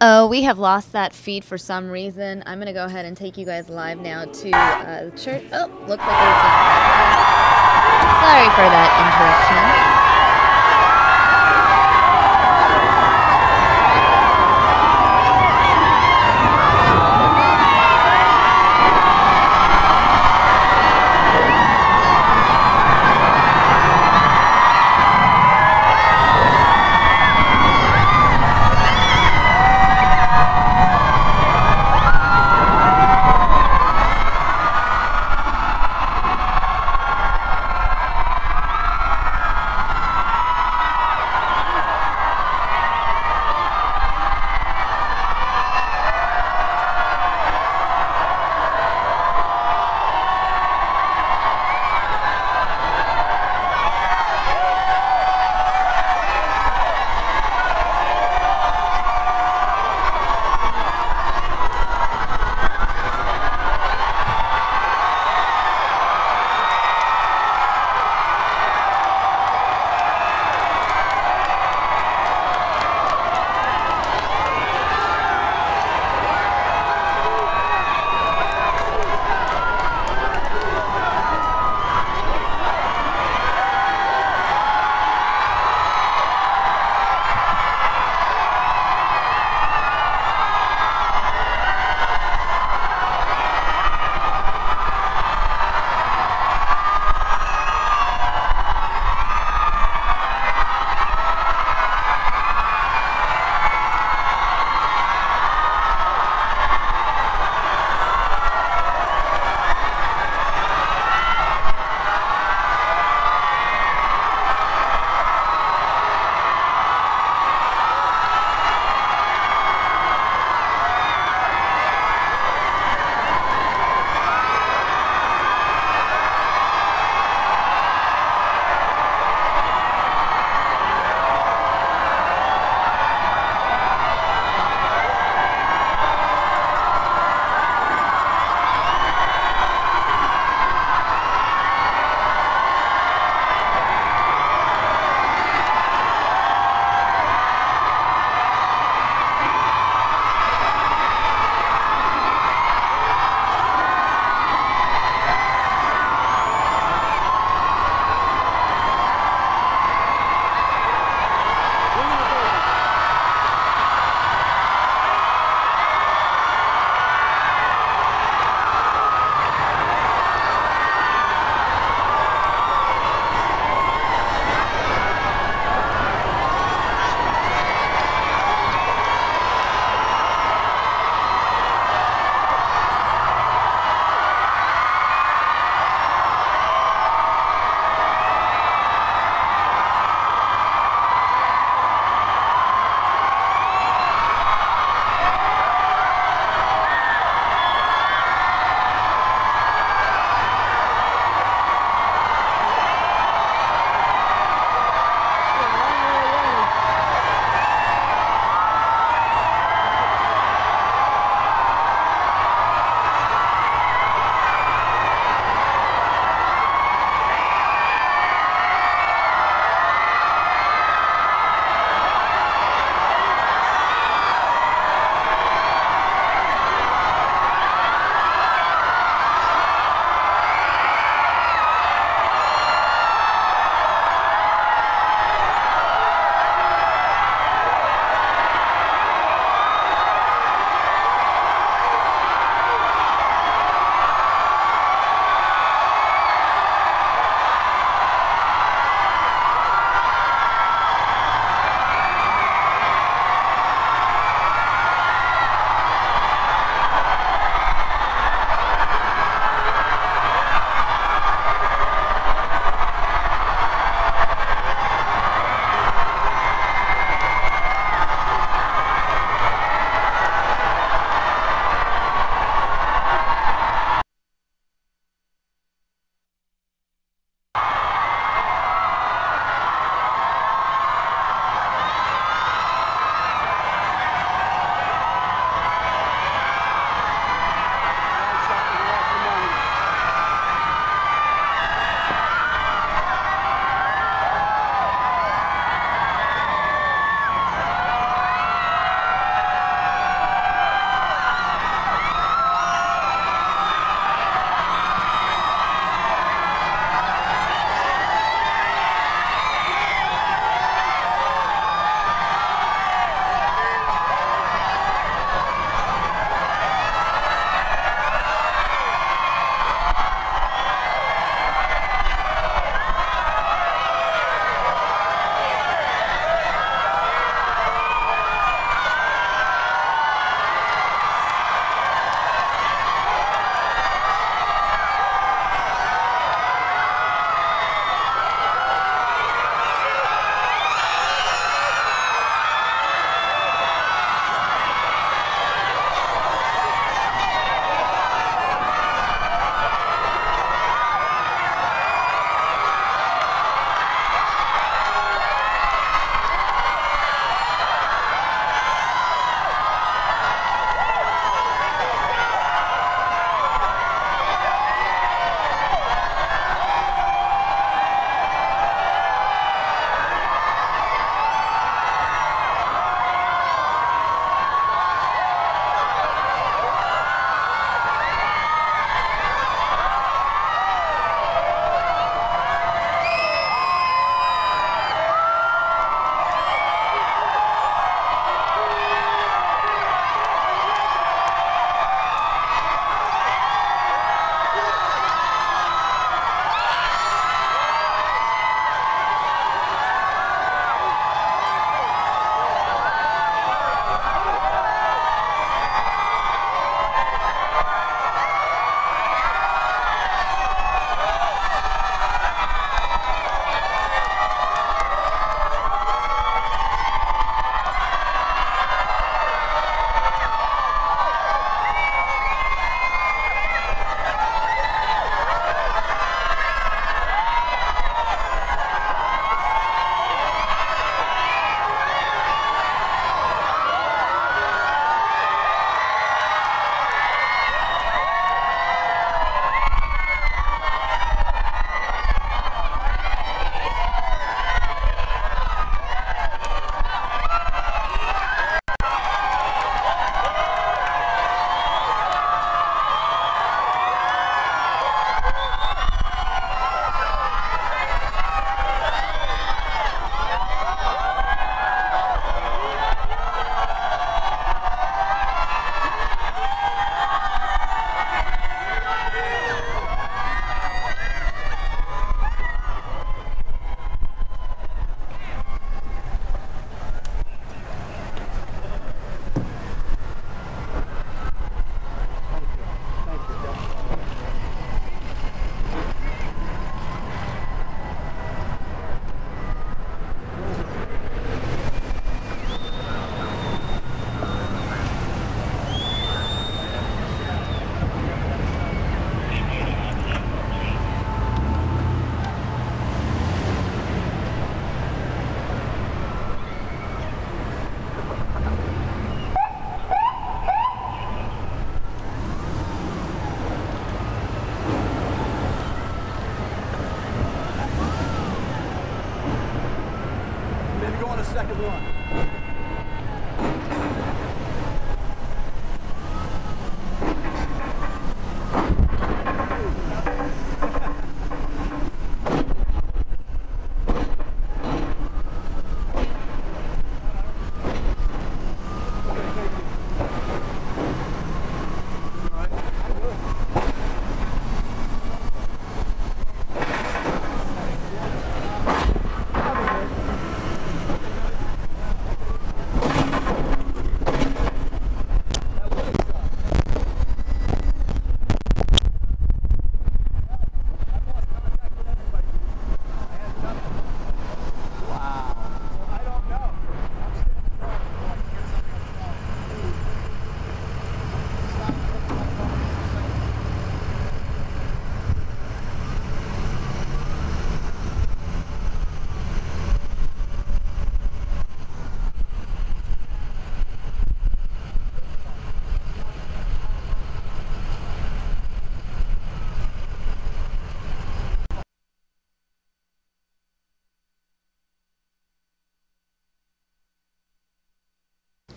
Uh-oh, we have lost that feed for some reason. I'm gonna go ahead and take you guys live now to uh, the church. Oh, looks like there's a... Sorry for that interruption.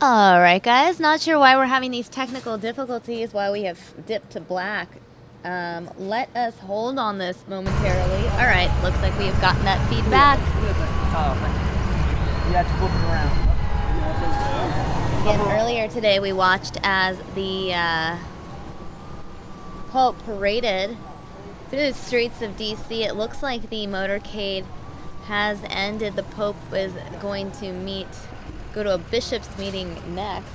Alright, guys, not sure why we're having these technical difficulties, why we have dipped to black. Um, let us hold on this momentarily. Alright, looks like we have gotten that feedback. You. Had to flip it around. Again, earlier today we watched as the uh, Pope paraded through the streets of DC. It looks like the motorcade has ended. The Pope is going to meet, go to a bishop's meeting next.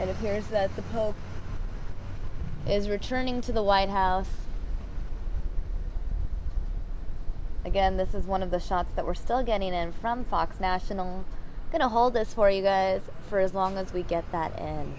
It appears that the Pope is returning to the White House. Again, this is one of the shots that we're still getting in from Fox National. gonna hold this for you guys for as long as we get that in.